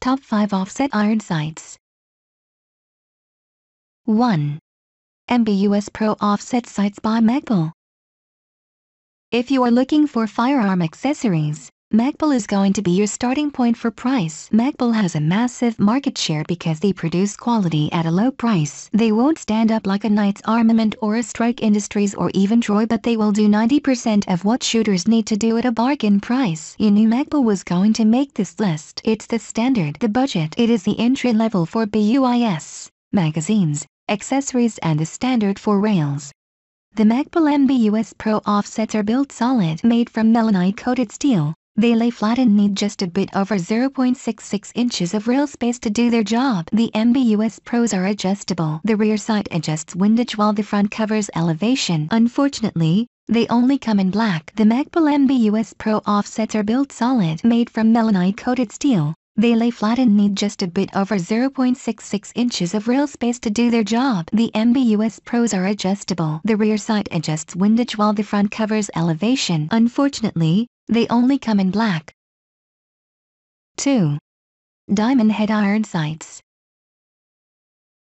Top 5 Offset Iron Sights 1. MBUS Pro Offset Sights by Magpul If you are looking for firearm accessories, Magpul is going to be your starting point for price. Magpul has a massive market share because they produce quality at a low price. They won't stand up like a Knights Armament or a Strike Industries or even Troy but they will do 90% of what shooters need to do at a bargain price. You knew Magpul was going to make this list. It's the standard, the budget. It is the entry level for BUIS, magazines, accessories and the standard for rails. The Magpul MBUS Pro offsets are built solid, made from melonite coated steel, they lay flat and need just a bit over 0.66 inches of rail space to do their job. The MBUS Pros are adjustable. The rear sight adjusts windage while the front covers elevation. Unfortunately, they only come in black. The Magpul MBUS Pro offsets are built solid, made from melonite coated steel. They lay flat and need just a bit over 0.66 inches of rail space to do their job. The MBUS Pros are adjustable. The rear sight adjusts windage while the front covers elevation. Unfortunately, they only come in black. 2. Diamond head iron sights.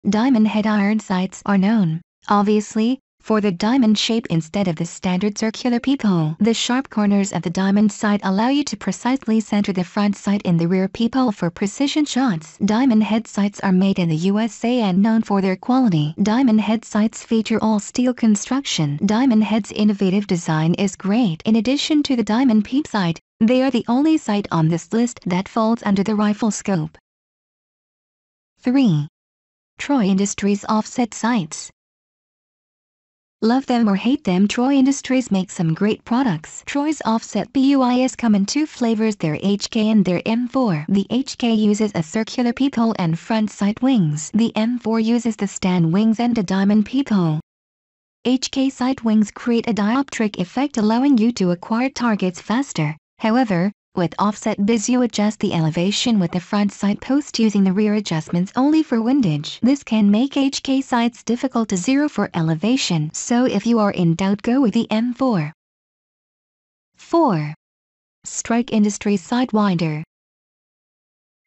Diamond head iron sights are known, obviously, for the diamond shape instead of the standard circular peephole. The sharp corners of the diamond sight allow you to precisely center the front sight in the rear peephole for precision shots. Diamond head sights are made in the USA and known for their quality. Diamond head sights feature all steel construction. Diamond head's innovative design is great. In addition to the diamond peep sight, they are the only sight on this list that falls under the rifle scope. 3. Troy Industries Offset Sights Love them or hate them Troy Industries makes some great products. Troy's offset BUIS come in two flavors their HK and their M4. The HK uses a circular peephole and front sight wings. The M4 uses the stand wings and a diamond peephole. HK sight wings create a dioptric effect allowing you to acquire targets faster. However, with offset BUIS you adjust the elevation with the front sight post using the rear adjustments only for windage. This can make HK sights difficult to zero for elevation, so if you are in doubt go with the M4. 4. Strike Industries Sidewinder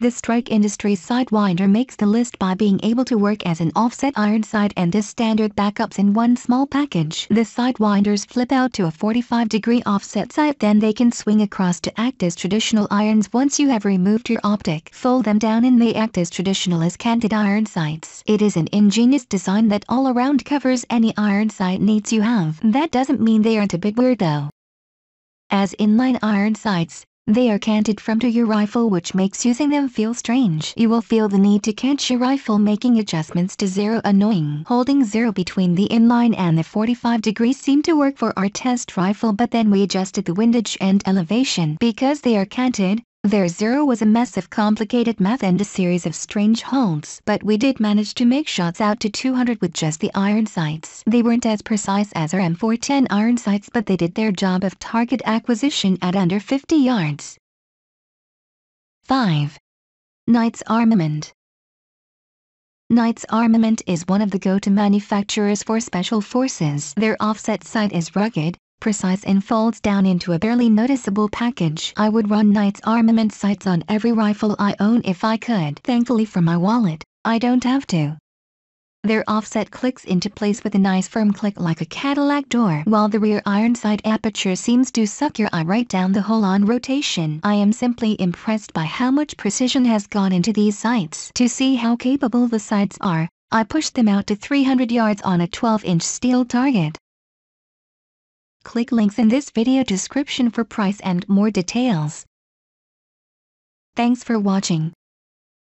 the Strike Industries Sidewinder makes the list by being able to work as an offset iron sight and as standard backups in one small package. The Sidewinders flip out to a 45 degree offset sight then they can swing across to act as traditional irons once you have removed your optic. Fold them down and they act as traditional as canted iron sights. It is an ingenious design that all around covers any iron sight needs you have. That doesn't mean they aren't a bit weird though. As inline iron sights, they are canted from to your rifle which makes using them feel strange. You will feel the need to catch your rifle making adjustments to zero annoying. Holding zero between the inline and the 45 degrees seemed to work for our test rifle but then we adjusted the windage and elevation. Because they are canted, their zero was a mess of complicated math and a series of strange holds, but we did manage to make shots out to 200 with just the iron sights. They weren't as precise as our M410 iron sights but they did their job of target acquisition at under 50 yards. 5. Knights Armament Knights Armament is one of the go-to manufacturers for special forces. Their offset sight is rugged, precise and folds down into a barely noticeable package. I would run Knights armament sights on every rifle I own if I could. Thankfully for my wallet, I don't have to. Their offset clicks into place with a nice firm click like a Cadillac door, while the rear iron sight aperture seems to suck your eye right down the hole on rotation. I am simply impressed by how much precision has gone into these sights. To see how capable the sights are, I pushed them out to 300 yards on a 12-inch steel target. Click links in this video description for price and more details. Thanks for watching.